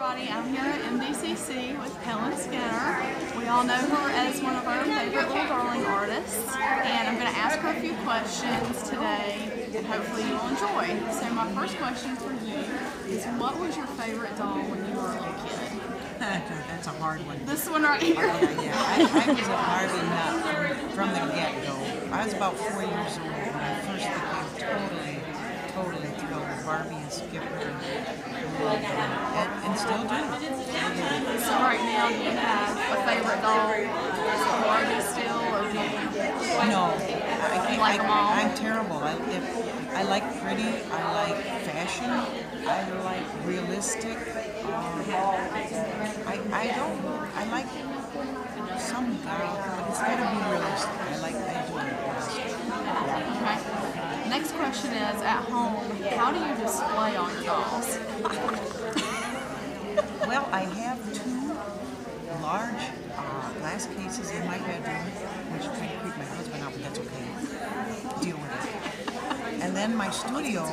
everybody. I'm here at MDCC with Helen Skinner. We all know her as one of our favorite little darling artists, and I'm going to ask her a few questions today, and hopefully you'll enjoy. So my first question for you is, what was your favorite doll when you were a little kid? That's a hard one. This one right here. Oh, yeah, yeah. I, I was a Barbie nut uh, from, from the get-go. I was about four years old when I first became totally, totally thrilled with Barbie and Skipper, and, and, and still do. So right now, do you have a favorite doll? It Barbie still, or do you? No, I, I, Like? I, I'm terrible. I, if, I like pretty. I like fashion. I like realistic. Um, I, I don't. I like some girl, but it's got to be realistic. I like. I do realistic. Okay. Next question is, at home, how do you display all your dolls? I have two large uh, glass cases in my bedroom, which kind of creep my husband out, but that's okay. Deal with it. And then my studio,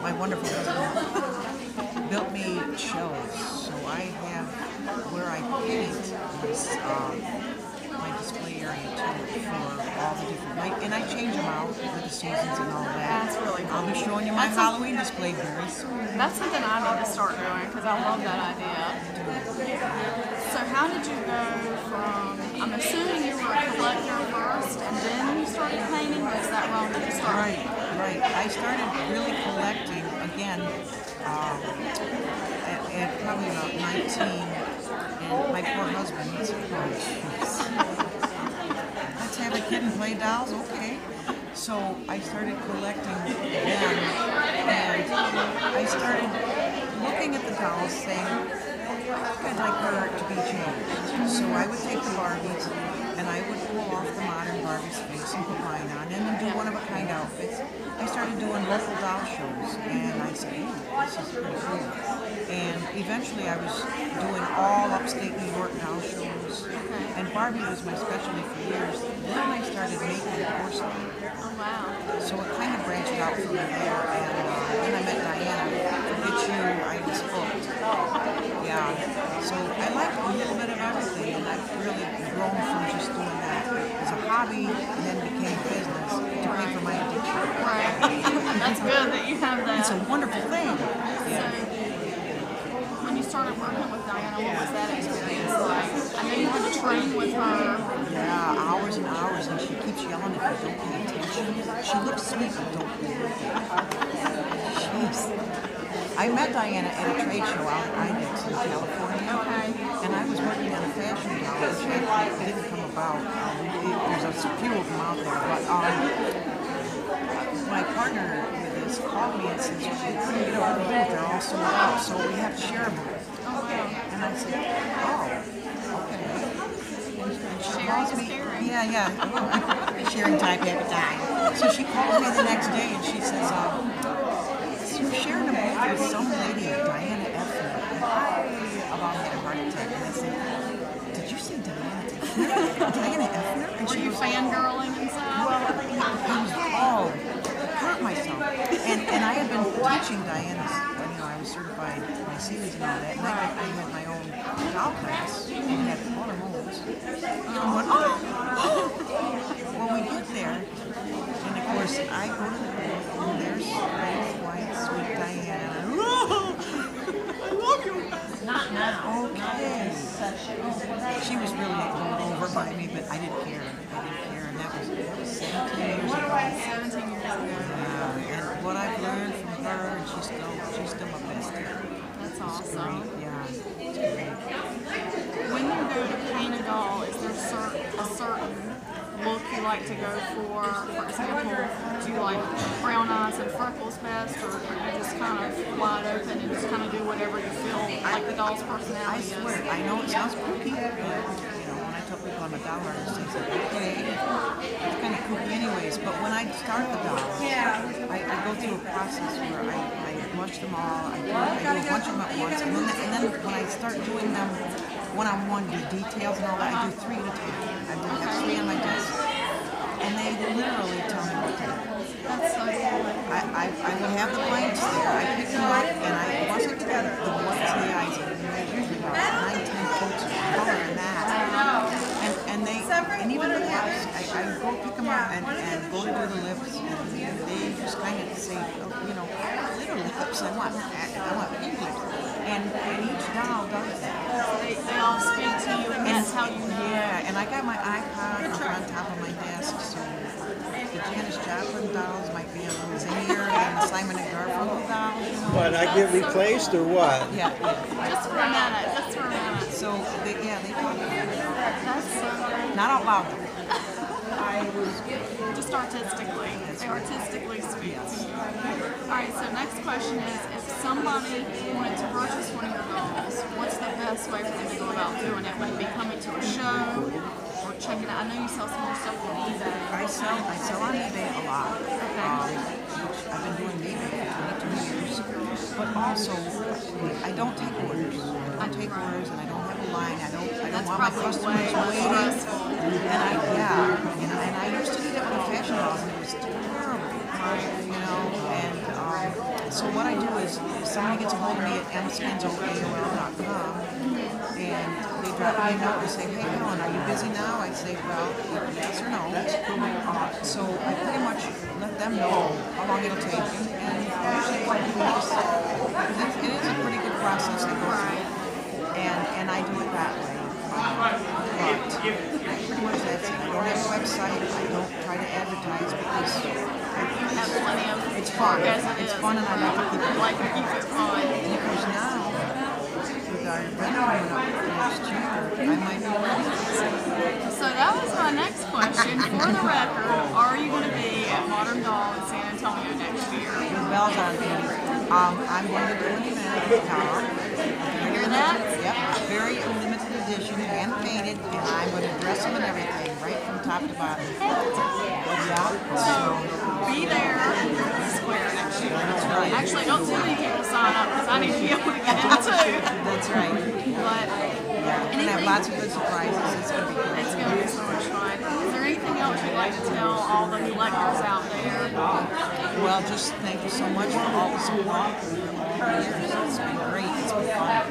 my wonderful husband built me shelves, so I have where I paint is uh, my display area too for all the different, like, and I change them out for the seasons and all that. That's really I'll be showing you my That's a- Halloween display very soon. That's something I need to start doing because I love that idea. So how did you go from, I'm assuming you were a collector first and then you started painting, or is that wrong? Did you start? Right, right. I started really collecting again um, at, at probably about 19, and my poor husband. Let's have a kid and play dolls, okay. So I started collecting then, and I started looking at the dolls saying, I'd like her to be changed. So I would take the Barbies and I would pull off the modern Barbie's face and put mine on and then do one of a kind outfits. I started doing local doll shows and I said, hey, this is pretty cool. And eventually I was doing all upstate New York doll shows. And Barbie was my specialty for years. Then I started making porcelain. Oh, wow. So it kind of branched out from there, and uh, then I met Diana. Forget you, I was hooked. Yeah. So I like a little bit of everything, and I've really grown from just doing that as a hobby, and then became business to pay for my addiction. Right. That's good that you have that. It's a wonderful thing. Yeah. So when you started working with Diana, what was that experience like? I know you had to train with her. Yeah, hours and hours, and she keeps yelling if you don't pay attention. She looks sweet, but don't attention. Jeez. I met Diana at a trade show out at IDEX in California. Okay. And I was working on a fashion doll, which actually didn't come about. Um, it- there's a few of them out there, but um, my partner with this called me and said, you couldn't get over the booth, they're all sold out, so we have to share a booth. And I said, oh, okay. And she Sharing calls is me, caring. yeah, yeah, sharing time, every time. So she calls me the next day and she says, um, you're sharing a booth with some lady, Diana Effner, I about had a heart attack. And I said, did you say Diana? Diana Effner? And Were she you fangirling and stuff? well, I was all hurt myself. And and I had been teaching Diana's, you know, I was certified my series and all that. And I, had- I had my own doll class and had all the molds. And I'm going, oh! well, we get there. And of course, I go to the booth and there's nice, white, sweet Diana. I love you. Not now. Okay. She was really blown over by me, but I didn't care. I didn't care, and that was, that 17 years ago. 17 years ago. Yeah, and what I've learned from her, and she's still, she's still my bestie. That's awesome. great, yeah. When you go to paint a doll, is there a certain like to go for? For example, do you like brown eyes and freckles best, or are you just kind of wide open and just kind of do whatever you feel like the doll's personality I swear, is? I know it sounds kooky, but, you know, when I tell people I'm a doll artist, they say, okay, it's kind of kooky anyways, but when I start the dolls, I, I go through a process where I, I mush them all, I do, I do a bunch of them at once, and then, and then when I start doing them one-on-one, do details and all that, I do uh-huh. three at a time. I do have three on my desk, and they literally tell me what to do. So I, I, I would have the plates there, I pick them up, and I wash it together, the whites and the eyes, and I usually about 19 coats of color in that. And, and they, and even with those, I, I go pick them up and, and go to do the lips, and they just kind of say, oh, you know, literally, lips, I want, I want pink lips. And, and each doll does that. They, they all I got my iPod up on top of my desk, so the Janis Joplin dolls might be a little zinier than the Simon and Garfunkel dolls. You know? But I get replaced or what? Yeah, yeah. Just for a minute. Just for a minute. So they, yeah, they talk. That's so. Not out loud. though. Just artistically. They artistically speak. Alright, so next question is if somebody wanted to purchase one of your dolls, what's the best way for them to go about doing it? Would it be coming to a show or checking out? I know you sell some more stuff on eBay. I sell I sell on eBay a lot. Um, I've been doing eBay for 22 years. But also, I don't take orders. I don't take orders, and I don't have a line. I don't. I don't That's want my customers way waiting. And I yeah, you know, and I used to do that with the fashion dolls, and it was terrible. You know, and um, so what I do is, if somebody gets a hold of me at mspinsoaol.com, and they drop me a note and say, hey, Helen, are you busy now? I say, well, yes or no. Uh, so I pretty much let them know how long it'll take, and, and usually what I do is, it, it is a pretty good process to go through, and and I do it that way. But pretty much that's it. I don't have a website. I don't try to advertise because You have plenty of it's fun. It's fun, and I like to keep it. Like to keep it fun. Because now, with our rental coming year, I might be ready. So that was my next question. For the record, are you going to be at Modern Doll in San Antonio next year? With bells on. Um, I'm going to do an event now. You hear that? Yep, very limited edition, hand painted, and I'm going to dress them and everything, right from top to bottom. Yeah, So be there square next year. right. Actually, don't too many people sign up because I need to be able to get in too. that's right. But Yeah, to have lots of good surprises. It's going to be great. it's going to be so much fun. Is there anything else you'd like to tell all the collectors out there? Well, just thank you so much for all the support for all the years. It's been great. It's been fun.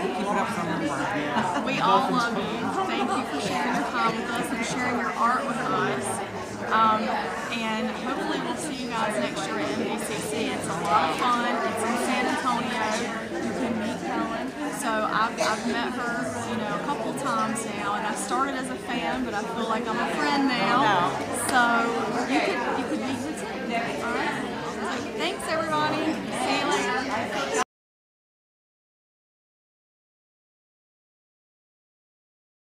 Keep it up from the world. We all love you. Thank you for sharing your time with us and sharing your art with us. Um, and hopefully we'll see you guys next year at MDCC. It's a lot of fun. It's in San Antonio. You can meet Helen. So I've, I've met her, you know, a couple times now, and I started as a fan, but I feel like I'm a friend now. So you could you could meet her too. All right. So thanks everybody.